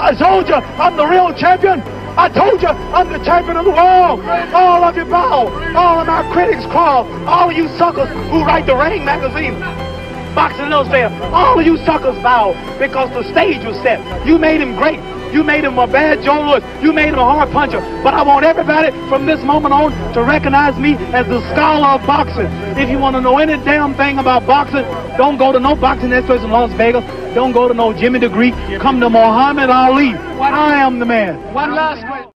I told you I'm the real champion. I told you I'm the champion of the world. All of you bow. All of my critics crawl. All of you suckers who write the Ring magazine. Boxing Illustrated. All of you suckers bow because the stage was set. You made him great. You made him a bad Joe Louis. You made him a hard puncher. But I want everybody from this moment on to recognize me as the scholar of boxing. If you want to know any damn thing about boxing, don't go to no boxing experts in Las Vegas. Don't go to no Jimmy the Greek. Come to Muhammad Ali. I am the man. One last question.